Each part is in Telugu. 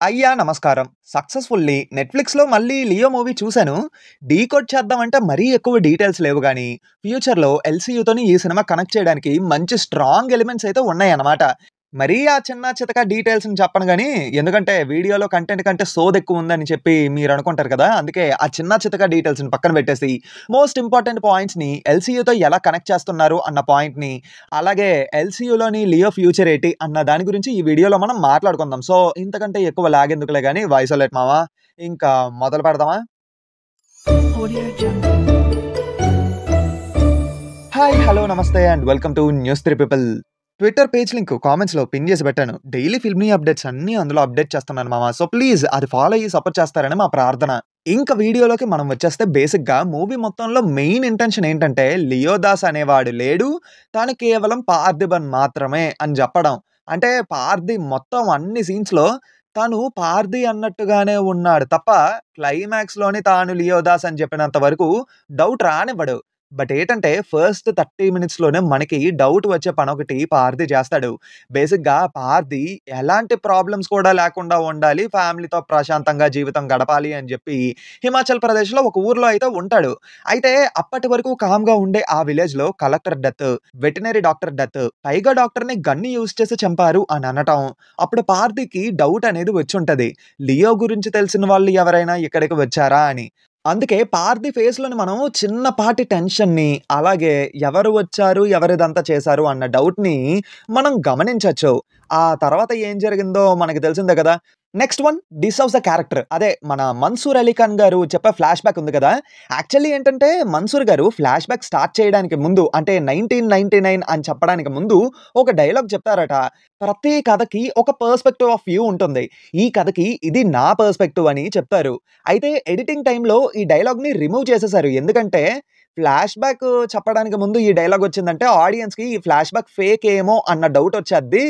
అయ్యా నమస్కారం. సక్సెస్‌ఫుల్లీ నెట్‌ఫ్లిక్స్‌లో మళ్ళీ 'లియో' మూవీ చూశాను డీకోడ్ చేద్దామంటే మరీ ఎక్కువ డీటెయిల్స్ లేవు కానీ ఫ్యూచర్‌లో ఎల్‌సీయూతోని ఈ సినిమా కనెక్ట్ చేయడానికి మంచి స్ట్రాంగ్ ఎలిమెంట్స్ అయితే ఉన్నాయన్నమాట. మరీ ఆ చిన్న చితక డీటెయిల్స్‌ని చెప్పను గానీ, ఎందుకంటే వీడియోలో కంటెంట్ కంటే సోదెక్కువుందని చెప్పి మీరనుకుంటారు కదా! అందుకే ఆ చిన్న చితక డీటెయిల్స్‌ని పక్కన పెట్టేసి, మోస్ట్ ఇంపార్టెంట్ పాయింట్స్‌ని ఎల్‌సీయూతో ఎలా కనెక్ట్ చేస్తున్నారు అన్న పాయింట్‌ని, అలాగే ఎల్‌సీయూలోని 'లియో' ఫ్యూచర్ ఏంటి అన్న దాని గురించి ఈ వీడియోలో మనం మాట్లాడుకుందాం. సో, ఇంతకంటే ఎక్కువ లాగ్ ఎందుకులే గానీ వాయిస్ లెట్ మావా. ఇంకా మొదలు పెడదామా? హాయ్, హలో, నమస్తే and welcome to news three people. Twitter page link కామెంట్స్‌లో పిన్ చేసి పెట్టాను. డైలీ ఫిల్మీ అప్డేట్స్ అన్నీ అందులో అప్డేట్ చేస్తున్నాను మామ. సో, ప్లీజ్ అది ఫాలో అయ్యి సపోర్ట్ చేస్తారని మా ప్రార్థన. ఇంకా వీడియోలోకి మనం వచ్చేస్తే బేసిక్‌గా మూవీ మొత్తంలో మెయిన్ ఇంటెన్షన్ ఏంటంటే, లియోదాస్ అనేవాడు లేడు. తాను కేవలం పార్థిబన్ మాత్రమే అని చెప్పడం. అంటే పార్థి మొత్తం అన్ని సీన్స్‌లో తను పార్థి అన్నట్టుగానే ఉన్నాడు తప్ప, క్లైమాక్స్‌లోని తాను లియోదాస్ అని చెప్పినంత వరకు డౌట్ రానివ్వడు. బట్ ఏంటంటే ఫస్ట్ 30 మినిట్స్‌లోనే మనకి డౌట్ వచ్చే పనొకటి పార్థి చేస్తాడు. బేసిక్‌గా పార్థి ఎలాంటి ప్రాబ్లమ్స్ కూడా లేకుండా ఉండాలి. ఫ్యామిలీతో ప్రశాంతంగా జీవితం గడపాలి అని చెప్పి హిమాచల్ ప్రదేశ్‌లో ఒక ఊర్లో అయితే ఉంటాడు. అయితే అప్పటి వరకు కామ్‌గా ఉండే ఆ విలేజ్‌లో collector death, veterinary doctor death, పైగా డాక్టర్‌ని గన్ యూజ్ చేసి చంపారు అని అనటం. అప్పుడు పార్థికి డౌట్ అనేది వచ్చుంటది. లియో గురించి తెలిసిన వాళ్ళు ఎవరైనా ఇక్కడికి వచ్చారా అని. అందుకే పార్థి ఫేస్‌లోని మనం చిన్నపాటి టెన్షన్‌ని, అలాగే ఎవరు వచ్చారు, ఎవరిదంతా చేశారు అన్న డౌట్‌ని మనం గమనించవచ్చు ఆ తర్వాత ఏం జరిగిందో మనకు తెలిసిందే కదా! Next one D'Souza character. అదే మన మన్సూర్ అలీ ఖాన్ గారు చెప్పే ఫ్లాష్ బ్యాక్ ఉంది కదా! యాక్చువల్లీ ఏంటంటే మన్సూర్ గారు ఫ్లాష్ బ్యాక్ స్టార్ట్ చేయడానికి ముందు అంటే 1999 అని చెప్పడానికి ముందు ఒక డైలాగ్ చెప్తారట. ప్రతి కథకి ఒక పర్స్పెక్టివ్ ఆఫ్ వ్యూ ఉంటుంది. ఈ కథకి ఇది నా పర్స్పెక్టివ్ అని చెప్తారు. అయితే ఎడిటింగ్ టైంలో ఈ డైలాగ్‌ని రిమూవ్ చేసేసారు. ఎందుకంటే ఫ్లాష్ బ్యాక్ చెప్పడానికి ముందు ఈ డైలాగ్ వచ్చిందంటే ఆడియన్స్‌కి ఈ ఫ్లాష్ బ్యాక్ ఫేక్ ఏమో అన్న డౌట్ వచ్చేది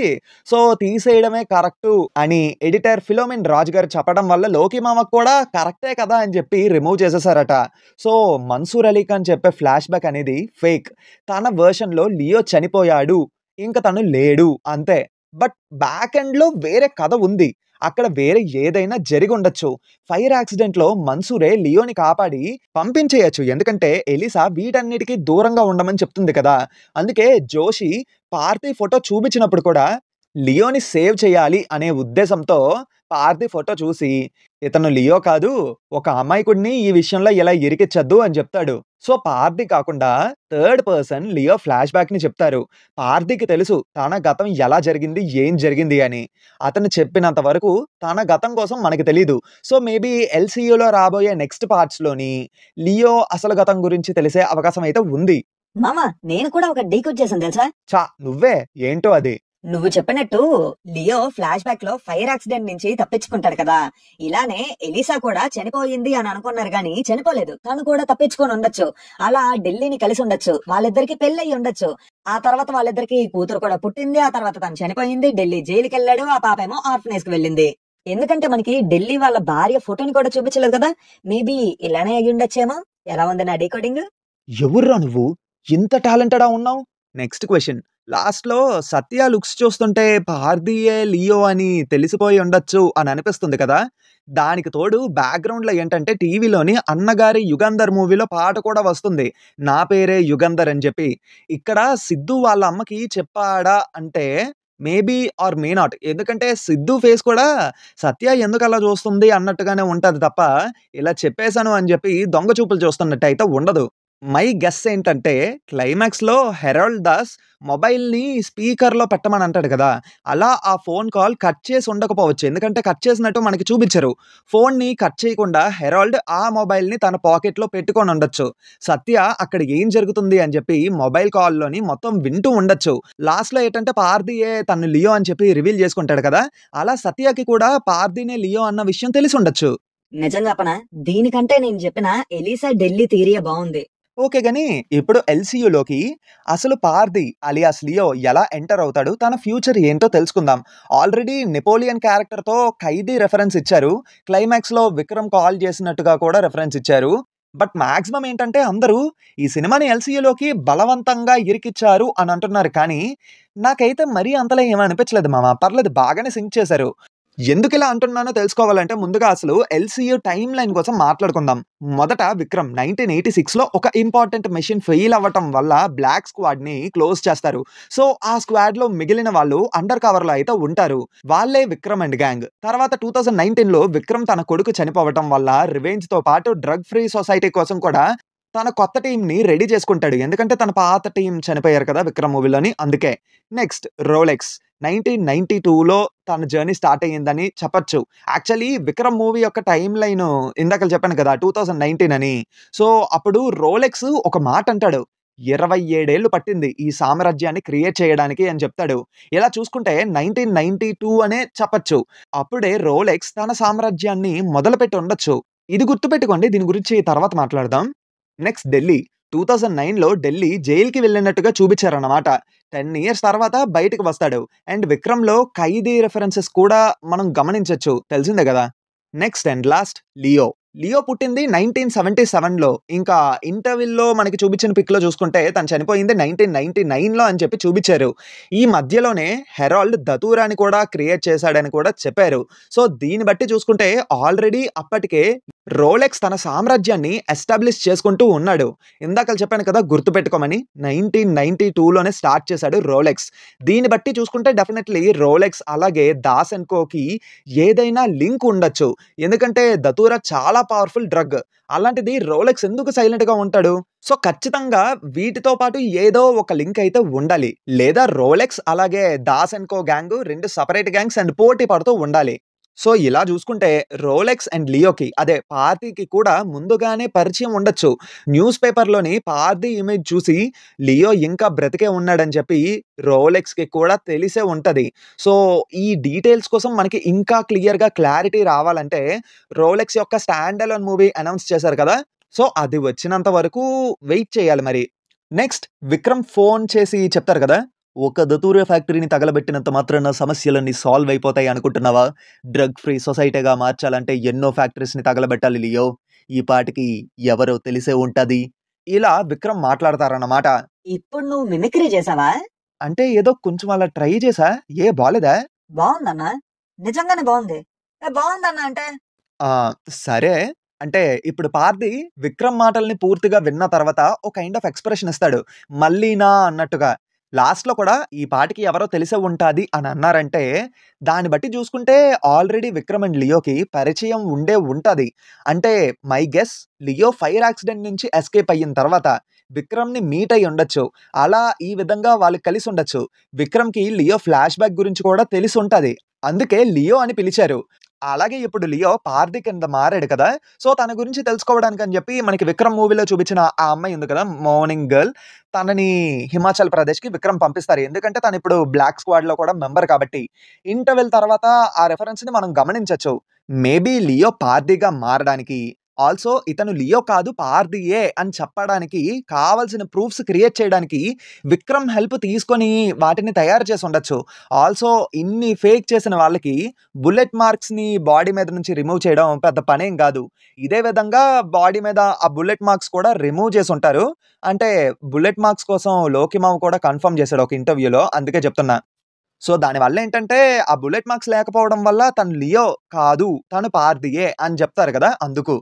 సో, తీసేయడమే కరెక్టు అని ఎడిటర్ ఫిలోమిన్ రాజ్ గారు చెప్పడం వల్ల లోకి మామకు కూడా కరెక్టే కదా! అని చెప్పి రిమూవ్ చేసేసారట. సో, మన్సూర్ అలీ ఖాన్ చెప్పే ఫ్లాష్ బ్యాక్ అనేది ఫేక్. తన వెర్షన్‌లో లియో చనిపోయాడు. ఇంకా తను లేడు అంతే. బట్ బ్యాక్ ఎండ్‌లో వేరే కథ ఉంది. అక్కడ వేరే ఏదైనా జరిగి ఉండొచ్చు ఫైర్ యాక్సిడెంట్‌లో మన్సూరే లియోని కాపాడి పంపించేయొచ్చు. ఎందుకంటే ఎలిసా వీటన్నిటికీ దూరంగా ఉండమని చెప్తుంది కదా! అందుకే జోషి పార్థి ఫోటో చూపించినప్పుడు కూడా లియోని సేవ్ చేయాలి అనే ఉద్దేశంతో పార్థి ఫోటో చూసి, ఇతను లియో కాదు. ఒక అమాయకుడిని ఈ విషయంలో ఇలా ఇరికిచ్చొద్దు అని చెప్తాడు. సో, పార్థి కాకుండా థర్డ్ పర్సన్ లియో ఫ్లాష్ బ్యాక్‌ని చెప్తారు. పార్థికి తెలుసు తన గతం ఎలా జరిగింది, ఏం జరిగింది అని. అతను చెప్పినంత వరకు తన గతం కోసం మనకు తెలీదు. సో, మేబీ ఎల్‌సీయూలో రాబోయే నెక్స్ట్ పార్ట్స్‌లోని లియో అసలు గతం గురించి తెలిసే అవకాశం అయితే ఉంది. మామ నేను కూడా ఒక డీకోడ్ చేశాను తెలుసా? ఛ! నువ్వే ఏంటో అది? నువ్వు చెప్పినట్టు లియో ఫ్లాష్ బ్యాక్లో ఫైర్ యాక్సిడెంట్ నుంచి తప్పించుకుంటాడు కదా! ఇలానే ఎలిసా కూడా చనిపోయింది అని అనుకున్నారు గాని చనిపోలేదు. తను కూడా తప్పించుకొని ఉండొచ్చు. అలా ఢిల్లీని కలిసి ఉండొచ్చు. వాళ్ళిద్దరికి పెళ్ళయి ఉండొచ్చు. ఆ తర్వాత వాళ్ళిద్దరికి కూతురు కూడా పుట్టింది. ఆ తర్వాత తను చనిపోయింది. ఢిల్లీ జైలుకెళ్ళాడు. ఆ పాపేమో ఆర్ఫనేజ్‌కి వెళ్ళింది. ఎందుకంటే మనకి ఢిల్లీ వాళ్ళ భార్య ఫోటోని కూడా చూపించలేదు కదా! మేబీ ఇలానే అయ్యుండొచ్చేమో. ఎలా ఉంది నా డీకోడింగ్? ఎవర్రా నువ్వు? ఇంత టాలెంటెడా ఉన్నావు? నెక్స్ట్ క్వశ్చన్ లాస్ట్‌లో సత్య లుక్స్ చూస్తుంటే పార్దీయే లియో అని తెలిసిపోయి ఉండొచ్చు అని అనిపిస్తుంది కదా! దానికి తోడు బ్యాక్‌గ్రౌండ్‌లో ఏంటంటే టీవీలోని 'అన్నగారి యుగంధర్' మూవీలో పాట కూడా వస్తుంది. నా పేరే యుగంధర్ అని చెప్పి. ఇక్కడ సిద్ధు వాళ్ళ అమ్మకి చెప్పాడా అంటే మేబీ ఆర్ మే నాట్. ఎందుకంటే సిద్ధు ఫేస్ కూడా సత్య ఎందుకలా చూస్తుంది అన్నట్టుగానే ఉంటుంది తప్ప, ఇలా చెప్పేశాను అని చెప్పి దొంగ చూపులు చూస్తున్నట్టయితే ఉండదు. మై గెస్ ఏంటంటే క్లైమాక్స్‌లో హెరాల్డ్ దాస్ మొబైల్‌ని స్పీకర్‌లో పెట్టమని అంటాడు కదా! అలా ఆ ఫోన్ కాల్ కట్ చేసి ఉండకపోవచ్చు. ఎందుకంటే కట్ చేసినట్టు మనకి చూపించరు. ఫోన్‌ని కట్ చేయకుండా హెరాల్డ్ ఆ మొబైల్‌ని తన పాకెట్‌లో పెట్టుకొని ఉండొచ్చు. సత్య అక్కడ ఏం జరుగుతుంది అని చెప్పి మొబైల్ కాల్‌లోని మొత్తం వింటూ ఉండొచ్చు. లాస్ట్‌లో ఏంటంటే పార్థియే తను లియో అని చెప్పి రివీల్ చేసుకుంటాడు కదా! అలా సత్యకి కూడా పార్థినే లియో అన్న విషయం తెలిసి ఉండొచ్చు నిజంగా చెప్పనా? దీనికంటే నేను చెప్పిన ఎలిసా ఢిల్లీ థియరీయే బాగుంది ఓకే కానీ ఇప్పుడు ఎల్‌సీయూలోకి అసలు పార్థి అలియాస్ లియో ఎలా ఎంటర్ అవుతాడు? తన ఫ్యూచర్ ఏంటో తెలుసుకుందాం. ఆల్రెడీ నెపోలియన్ క్యారెక్టర్‌తో 'ఖైదీ' రిఫరెన్స్ ఇచ్చారు. క్లైమాక్స్‌లో విక్రమ్ కాల్ చేసినట్టుగా కూడా రిఫరెన్స్ ఇచ్చారు. బట్ మ్యాక్సిమం ఏంటంటే అందరూ ఈ సినిమాని ఎల్‌సీయూలోకి బలవంతంగా ఇరికిచ్చారు అని అంటున్నారు కానీ, నాకైతే మరీ అంతలా ఏమనిపించలేదు మామ. పర్లేదు బాగానే సింక్ చేశారు. ఎందుకు ఇలా అంటున్నానో తెలుసుకోవాలంటే ముందుగా అసలు ఎల్సీయూ టైమ్ లైన్ కోసం మాట్లాడుకుందాం. మొదట విక్రమ్ నైన్టీన్ ఎయిటీ సిక్స్లో ఒక ఇంపార్టెంట్ మెషిన్ ఫెయిల్ అవ్వటం వల్ల బ్లాక్ స్క్వాడ్ని క్లోజ్ చేస్తారు. సో ఆ స్క్వాడ్లో మిగిలిన వాళ్ళు అండర్ కవర్లో అయితే ఉంటారు. వాళ్ళే విక్రమ్ అండ్ గ్యాంగ్. తర్వాత టూ థౌసండ్ నైన్టీన్లో విక్రమ్ తన కొడుకు చనిపోవటం వల్ల రివెంజ్తో పాటు డ్రగ్ ఫ్రీ సొసైటీ కోసం కూడా తన కొత్త టీంని రెడీ చేసుకుంటాడు. ఎందుకంటే తన పాత టీం చనిపోయారు కదా విక్రమ్ మూవీలోని. అందుకే నెక్స్ట్ రోలెక్స్ నైన్టీన్ నైన్టీ టూలో తన జర్నీ స్టార్ట్ అయ్యిందని చెప్పొచ్చు. యాక్చువల్లీ విక్రమ్ మూవీ యొక్క టైం లైన్ ఇందాక చెప్పాను కదా టూ థౌజండ్ నైన్టీన్ అని. సో అప్పుడు రోలెక్స్ ఒక మాట అంటాడు. ఇరవై ఏడేళ్ళు పట్టింది ఈ సామ్రాజ్యాన్ని క్రియేట్ చేయడానికి అని చెప్తాడు. ఇలా చూసుకుంటే నైన్టీన్ నైన్టీ టూ అనే చెప్పొచ్చు. అప్పుడే రోలెక్స్ తన సామ్రాజ్యాన్ని మొదలుపెట్టి ఉండొచ్చు. ఇది గుర్తుపెట్టుకోండి. దీని గురించి తర్వాత మాట్లాడదాం. నెక్స్ట్ ఢిల్లీ టూ థౌజండ్ నైన్లో ఢిల్లీ జైలుకి వెళ్ళినట్టుగా చూపించారన్నమాట. టెన్ ఇయర్స్ తర్వాత బయటకు వస్తాడు. అండ్ విక్రమ్లో ఖైదీ రెఫరెన్సెస్ కూడా మనం గమనించవచ్చు తెలిసిందే కదా? Next and last Leo Leo పుట్టింది నైన్టీన్ సెవెంటీ సెవెన్లో ఇంకా ఇంటర్వ్యూల్లో మనకి చూపించిన పిక్లో చూసుకుంటే తను చనిపోయింది నైన్టీన్ నైన్టీ నైన్లో అని చెప్పి చూపించారు. ఈ మధ్యలోనే హెరాల్డ్ దతూరాని కూడా క్రియేట్ చేశాడని కూడా చెప్పారు. సో దీన్ని బట్టి చూసుకుంటే ఆల్రెడీ అప్పటికే రోలెక్స్ తన సామ్రాజ్యాన్ని ఎస్టాబ్లిష్ చేసుకుంటూ ఉన్నాడు. ఇందాక చెప్పాను కదా గుర్తుపెట్టుకోమని నైన్టీన్ నైన్టీ టూలోనే స్టార్ట్ చేశాడు రోలెక్స్. దీన్ని బట్టి చూసుకుంటే డెఫినెట్లీ రోలెక్స్ అలాగే దాస్ అండ్ కోకి ఏదైనా లింక్ ఉండొచ్చు. ఎందుకంటే దతూరా చాలా పవర్ఫుల్ డ్రగ్. అలాంటిది రోలెక్స్ ఎందుకు సైలెంట్గా ఉంటాడు? సో ఖచ్చితంగా వీటితో పాటు ఏదో ఒక లింక్ అయితే ఉండాలి. లేదా రోలెక్స్ అలాగే దాస్ అండ్ కో గ్యాంగ్ రెండు సపరేట్ గ్యాంగ్స్ అండ్ పోటీ పడుతూ ఉండాలి. సో ఇలా చూసుకుంటే రోలెక్స్ అండ్ లియోకి అదే పార్టీకి కూడా ముందుగానే పరిచయం ఉండొచ్చు. న్యూస్ పేపర్లోని పార్టీ ఇమేజ్ చూసి లియో ఇంకా బ్రతికే ఉన్నాడని చెప్పి రోలెక్స్కి కూడా తెలిసే ఉంటుంది. సో ఈ డీటెయిల్స్ కోసం మనకి ఇంకా క్లియర్గా క్లారిటీ రావాలంటే రోలెక్స్ యొక్క స్టాండ్ అలోన్ మూవీ అనౌన్స్ చేశారు కదా! సో అది వచ్చినంత వరకు వెయిట్ చేయాలి మరి. నెక్స్ట్ విక్రమ్ ఫోన్ చేసి చెప్తారు కదా! ఒక దతూర ఫ్యాక్టరీని తగలబెట్టినంత మాత్రాన సమస్యలన్నీ సాల్వ్ అయిపోతాయి అనుకుంటున్నావా? డ్రగ్ ఫ్రీ సొసైటీగా మార్చాలంటే ఎన్నో ఫ్యాక్టరీస్ని తగలబెట్టాలి లియో. ఈ పాటికి ఎవరో తెలిసే ఉంటది. ఇలా విక్రమ్ మాట్లాడతారన్నమాట. ఇప్పుడు నువ్వు మిమిక్రీ చేసావా? అంటే ఏదో కొంచెం అలా ట్రై చేసా. ఏ బాలేదా? బాగుందన్నా. నిజంగానే బాగుంది. ఏ, బాగుందన్నా అంటే? ఆ, సరే. అంటే ఇప్పుడు పార్థి విక్రమ్ మాటల్ని పూర్తిగా విన్న తర్వాత ఒక కైండ్ ఆఫ్ ఎక్స్ప్రెషన్ ఇస్తాడు. మళ్ళీనా అన్నట్టుగా. లాస్ట్లో కూడా ఈ పాటికి ఎవరో తెలిసే ఉంటుంది అని అన్నారంటే దాన్ని బట్టి చూసుకుంటే ఆల్రెడీ విక్రమ్ అండ్ లియోకి పరిచయం ఉండే ఉంటుంది. అంటే my guess Leo fire accident నుంచి ఎస్కేప్ అయిన తర్వాత విక్రమ్ని మీట్ అయి ఉండొచ్చు. అలా ఈ విధంగా వాళ్ళు కలిసి ఉండొచ్చు. విక్రమ్కి లియో ఫ్లాష్ బ్యాక్ గురించి కూడా తెలిసి ఉంటుంది. అందుకే లియో అని పిలిచారు. అలాగే ఇప్పుడు లియో పార్థి కింద మారాడు కదా. సో తన గురించి తెలుసుకోవడానికి అని చెప్పి మనకి విక్రమ్ మూవీలో చూపించిన ఆ అమ్మాయి ఉంది కదా మార్నింగ్ గర్ల్ తనని హిమాచల్ ప్రదేశ్కి విక్రమ్ పంపిస్తారు. ఎందుకంటే తను ఇప్పుడు బ్లాక్ స్క్వాడ్లో కూడా మెంబర్ కాబట్టి. ఇంటర్వెల్ తర్వాత ఆ రెఫరెన్స్ని మనం గమనించవచ్చు మేబీ లియో పార్థిగా మారడానికి ఆల్సో ఇతను లియో కాదు పార్థియే అని చెప్పడానికి కావాల్సిన ప్రూఫ్స్ క్రియేట్ చేయడానికి విక్రమ్ హెల్ప్ తీసుకొని వాటిని తయారు చేసి ఉండొచ్చు. ఆల్సో ఇన్ని ఫేక్ చేసిన వాళ్ళకి బుల్లెట్ మార్క్స్ని బాడీ మీద నుంచి రిమూవ్ చేయడం పెద్ద పనేం కాదు. ఇదే విధంగా బాడీ మీద ఆ బుల్లెట్ మార్క్స్ కూడా రిమూవ్ చేసి ఉంటారు. అంటే బుల్లెట్ మార్క్స్ కోసం లోకిమావ్ కూడా కన్ఫర్మ్ చేశాడు ఒక ఇంటర్వ్యూలో అందుకే చెప్తున్నా. సో దానివల్ల ఏంటంటే ఆ బుల్లెట్ మార్క్స్ లేకపోవడం వల్ల తను లియో కాదు తను పార్థియే అని చెప్తారు కదా అందుకు.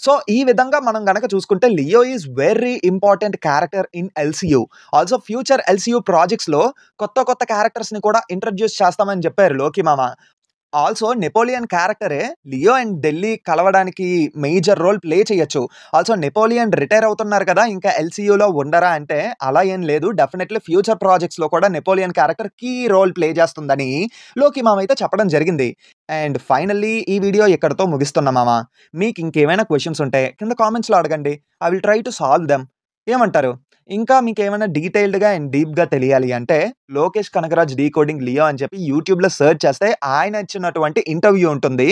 సో ఈ విధంగా మనం గనక చూసుకుంటే Leo is very important character in LCU also future LCU ప్రాజెక్ట్స్లో కొత్త కొత్త క్యారెక్టర్స్ని కూడా ఇంట్రడ్యూస్ చేస్తామని చెప్పారు లోకి మామ. ఆల్సో నెపోలియన్ క్యారెక్టరే లియో అండ్ ఢిల్లీ కలవడానికి మేజర్ రోల్ ప్లే చేయొచ్చు. ఆల్సో నెపోలియన్ రిటైర్ అవుతున్నారు కదా ఇంకా ఎల్సీయూలో ఉండరా అంటే అలా ఏం లేదు. డెఫినెట్లీ ఫ్యూచర్ ప్రాజెక్ట్స్లో కూడా Napoleon character key role play చేస్తుందని లోకి మామైతే చెప్పడం జరిగింది. అండ్ ఫైనల్లీ ఈ వీడియో ఇక్కడతో ముగిస్తున్నా మామ. మీకు ఇంకేమైనా క్వశ్చన్స్ ఉంటే కింద కామెంట్స్లో అడగండి. I will try to solve them ఏమంటారు? ఇంకా మీకు ఏమైనా డీటెయిల్డ్గా అండ్ డీప్గా తెలియాలి అంటే లోకేష్ కనకరాజ్ డీకోడింగ్ లియో అని చెప్పి యూట్యూబ్లో సెర్చ్ చేస్తే ఆయన ఇచ్చినటువంటి ఇంటర్వ్యూ ఉంటుంది.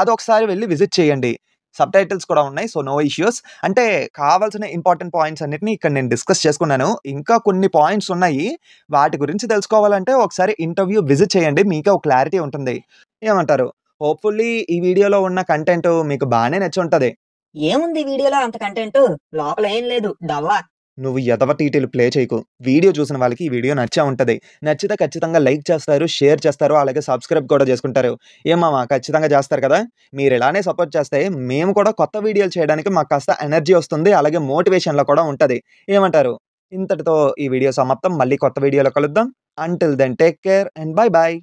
అది ఒకసారి వెళ్ళి విజిట్ చేయండి. సబ్ టైటిల్స్ కూడా ఉన్నాయి సో నో ఇష్యూస్. అంటే కావాల్సిన ఇంపార్టెంట్ పాయింట్స్ అన్నిటిని ఇక్కడ నేను డిస్కస్ చేసుకున్నాను. ఇంకా కొన్ని పాయింట్స్ ఉన్నాయి. వాటి గురించి తెలుసుకోవాలంటే ఒకసారి ఇంటర్వ్యూ విజిట్ చేయండి. మీకే ఒక క్లారిటీ ఉంటుంది. ఏమంటారు? హోప్ఫుల్లీ ఈ వీడియోలో ఉన్న కంటెంట్ మీకు బాగానే నచ్చి ఉంటుంది ఏముంది వీడియోలో అంత కంటెంట్ లోపల ఏం లేదు. డవ్వా. నువ్వు ఎదవ టీటీలు ప్లే చేయకు. వీడియో చూసిన వాళ్ళకి ఈ వీడియో నచ్చే ఉంటుంది. నచ్చితే ఖచ్చితంగా లైక్ చేస్తారు షేర్ చేస్తారు అలాగే సబ్స్క్రైబ్ కూడా చేసుకుంటారు. ఏమమ్మా ఖచ్చితంగా చేస్తారు కదా? మీరు ఇలానే సపోర్ట్ చేస్తే మేము కూడా కొత్త వీడియోలు చేయడానికి మాకు కాస్త ఎనర్జీ వస్తుంది అలాగే మోటివేషన్లో కూడా ఉంటుంది. ఏమంటారు? ఇంతటితో ఈ వీడియో సమాప్తం. మళ్ళీ కొత్త వీడియోలో కలుద్దాం. Until then take care and bye bye